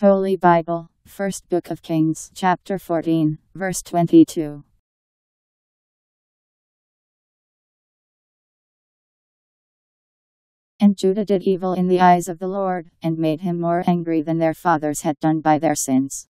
Holy Bible, First Book of Kings, chapter 14, verse 22. And Judah did evil in the eyes of the Lord, and made him more angry than their fathers had done by their sins.